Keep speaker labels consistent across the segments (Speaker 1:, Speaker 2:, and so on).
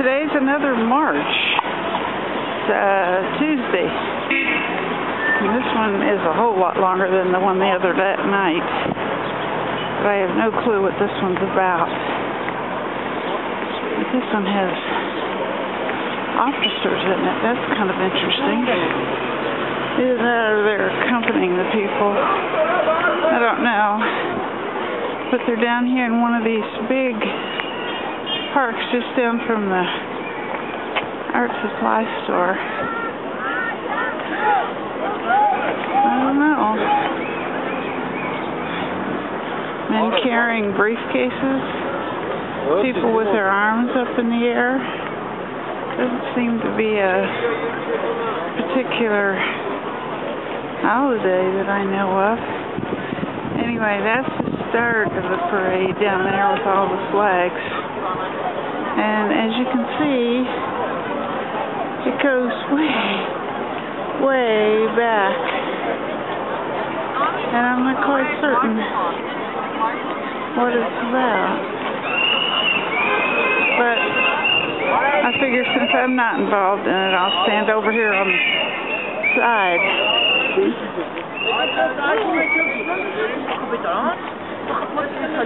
Speaker 1: Today's another march. It's uh, Tuesday. And this one is a whole lot longer than the one the other night. But I have no clue what this one's about. But this one has officers in it. That's kind of interesting. Either that or they're accompanying the people. I don't know. But they're down here in one of these big parks just down from the art supply store. I don't know. Men carrying briefcases, people with their arms up in the air. Doesn't seem to be a particular holiday that I know of. Anyway, that's the start of the parade down there with all the flags. And as you can see, it goes way, way back. And I'm not quite certain what it's about. But I figure since I'm not involved in it, I'll stand over here on the side.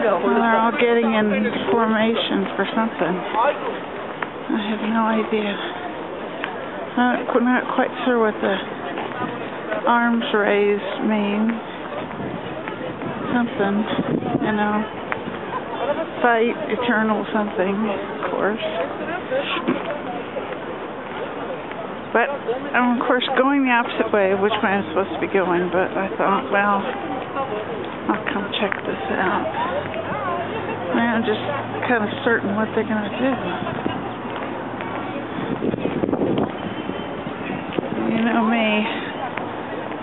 Speaker 1: Well, they're all getting in formation for something. I have no idea. I'm not, not quite sure what the arms raised mean. Something, you know. Fight, eternal something, of course. But I'm, of course, going the opposite way, which way I'm supposed to be going, but I thought, well, I'll come check this out. I'm just kind of certain what they're going to do. You know me,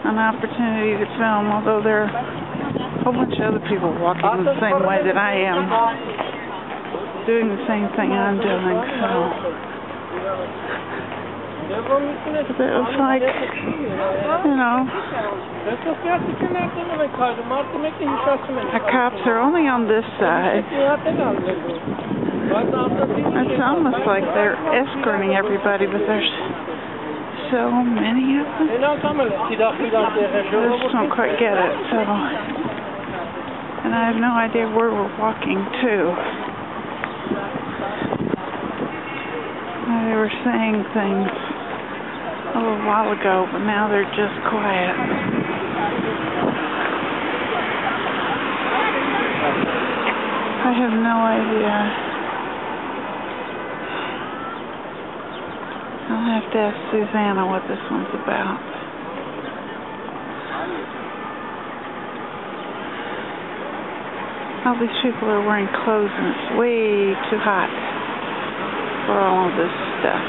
Speaker 1: an opportunity to film, although there are a whole bunch of other people walking the same way that I am, doing the same thing I'm doing, so. But it was like, you know, the cops are only on this side. It's almost like they're escorting everybody, but there's so many of them. I just don't quite get it, so. And I have no idea where we're walking to. They were saying things a little while ago, but now they're just quiet. I have no idea. I'll have to ask Susanna what this one's about. All these people are wearing clothes and it's way too hot for all of this stuff.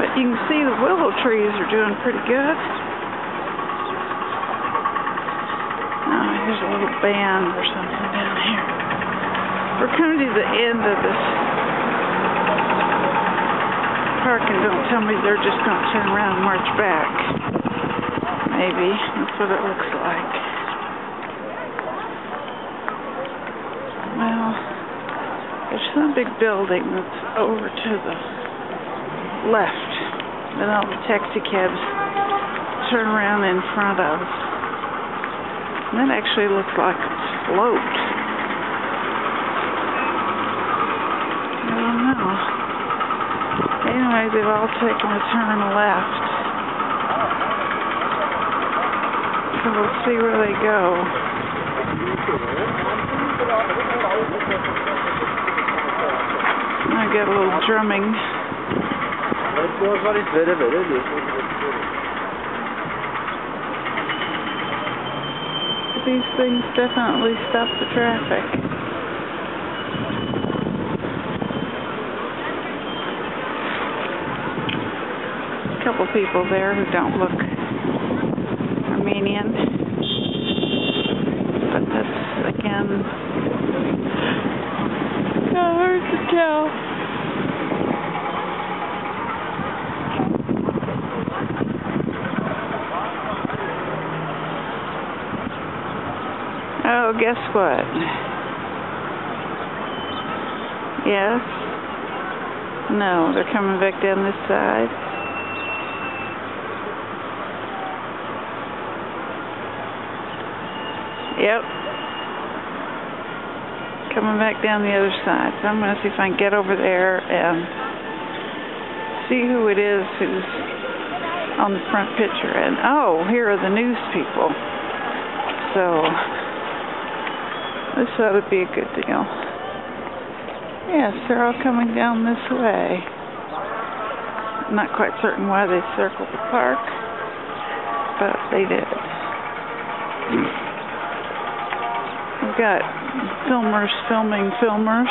Speaker 1: But you can see the willow trees are doing pretty good. Oh, here's a little band or something down here. We're coming to the end of this park and don't tell me they're just going to turn around and march back. Maybe. That's what it looks like. Well, there's some big building that's over to the left that all the taxi cabs turn around in front of. That actually looks like a float. I don't know. Anyway, they've all taken a turn left. So we'll see where they go. I get a little drumming. These things definitely stop the traffic. A couple people there who don't look Armenian. But that's, again, hard to tell. Guess what? Yes? No, they're coming back down this side. Yep. Coming back down the other side. So I'm going to see if I can get over there and see who it is who's on the front picture. And oh, here are the news people. So this ought to be a good deal. Yes, they're all coming down this way. Not quite certain why they circled the park, but they did. We've got filmers filming filmers.